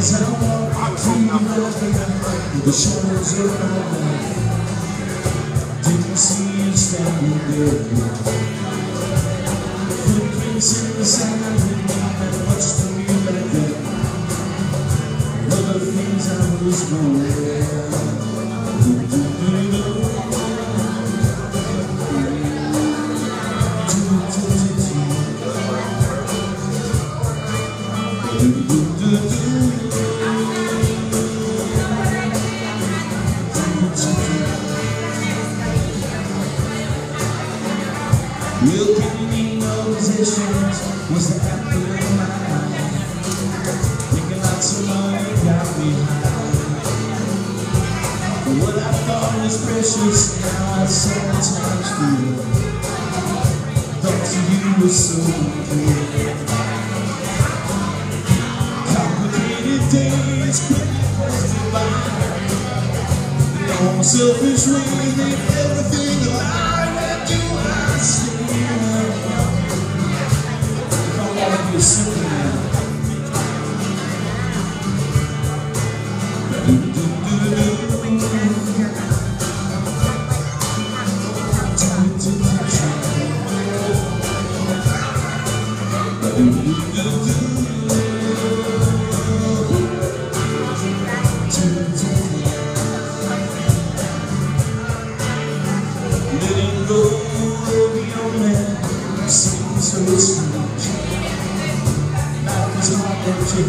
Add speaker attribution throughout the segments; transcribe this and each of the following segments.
Speaker 1: The shadows of my life Didn't see you. standing there Footprints in the sand mean much to me back then Other things I was Real giving no positions was the apple of my eye. Thinking lots of money got me high. But what I thought was precious, now I sometimes feel. Thoughts of you were so clear. Complicated days by. In all my selfish made everything Letting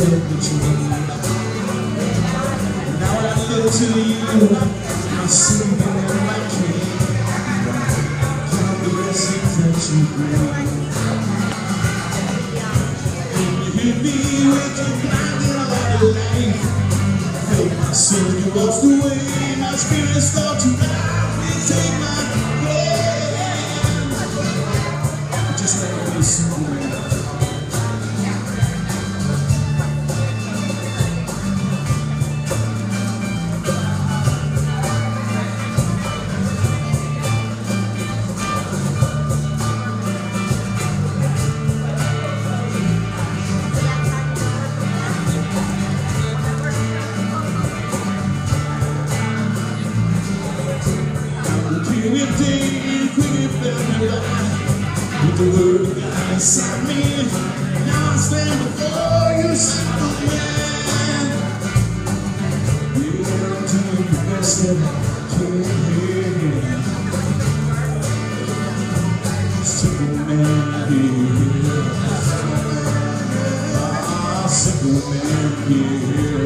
Speaker 1: you to change. Now I look to you, I see that I can't count the blessings that you bring. When you hit me with your blinding light, felt myself you lost away. My spirit start to rise, the word inside me. Now I stand before you, Superman. Yeah, I'm doing the best that I can. simple man, yeah. Ah, simple man, yeah.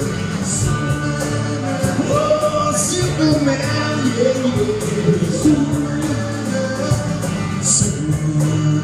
Speaker 1: simple man, yeah, yeah, yeah. Superman, simple man.